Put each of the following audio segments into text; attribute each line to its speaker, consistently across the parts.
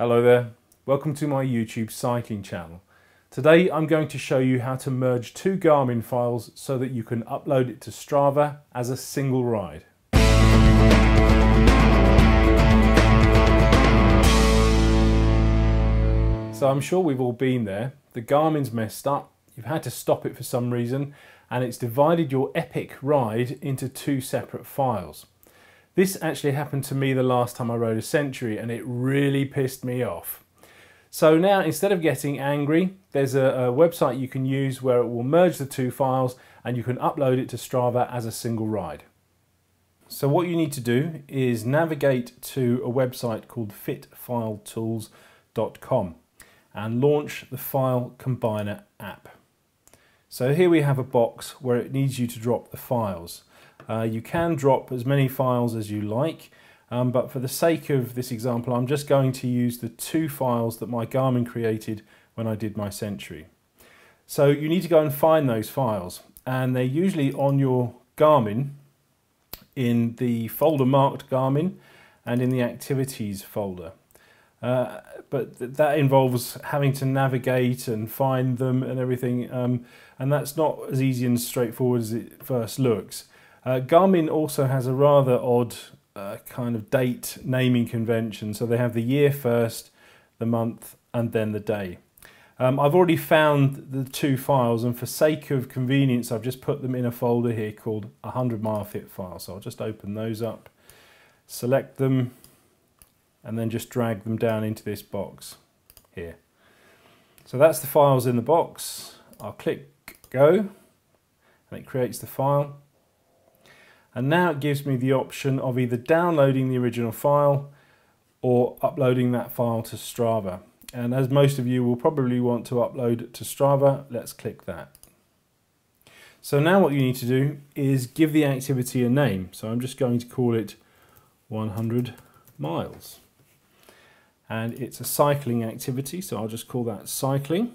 Speaker 1: Hello there, welcome to my YouTube cycling channel. Today I'm going to show you how to merge two Garmin files so that you can upload it to Strava as a single ride. So I'm sure we've all been there. The Garmin's messed up, you've had to stop it for some reason and it's divided your epic ride into two separate files. This actually happened to me the last time I rode a Century and it really pissed me off. So now instead of getting angry, there's a, a, website you can use where it will merge the two files and you can upload it to Strava as a single ride. So what you need to do is navigate to a website called fitfiletools.com and launch the File Combiner app. So here we have a box where it needs you to drop the files. Uh, you can drop as many files as you like, um, but for the sake of this example, I'm just going to use the two files that my Garmin created when I did my Century. So you need to go and find those files, and they're usually on your Garmin in the folder marked Garmin and in the activities folder. Uh, but th that involves having to navigate and find them and everything, um, and that's not as easy and straightforward as it first looks. Uh, Garmin also has a rather odd uh, kind of date naming convention. So they have the year first, the month, and then the day. Um, I've already found the two files, and for sake of convenience, I've just put them in a folder here called 100 mile fit file. So I'll just open those up, select them, and then just drag them down into this box here. So that's the files in the box. I'll click go, and it creates the file. And now it gives me the option of either downloading the original file or uploading that file to Strava. And as most of you will probably want to upload it to Strava, let's click that. So now what you need to do is give the activity a name. So I'm just going to call it 100 miles. And it's a cycling activity, so I'll just call that cycling.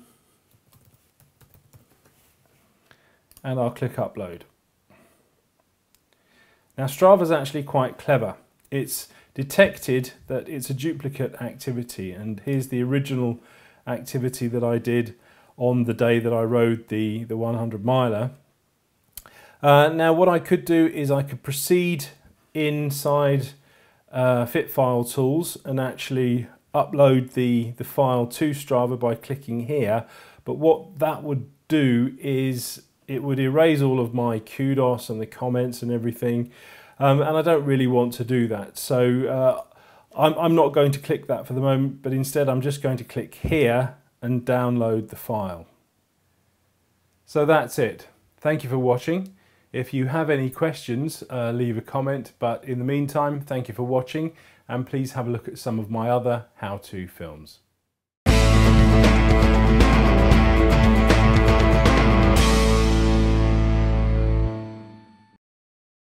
Speaker 1: And I'll click upload. Now Strava is actually quite clever. It's detected that it's a duplicate activity and here's the original activity that I did on the day that I rode the, the 100 miler. Uh, now what I could do is I could proceed inside uh, Fitfile Tools and actually upload the, the file to Strava by clicking here but what that would do is it would erase all of my kudos and the comments and everything. Um, and I don't really want to do that. So uh, I'm, I'm not going to click that for the moment, but instead I'm just going to click here and download the file. So that's it. Thank you for watching. If you have any questions, uh, leave a comment. But in the meantime, thank you for watching and please have a look at some of my other how-to films.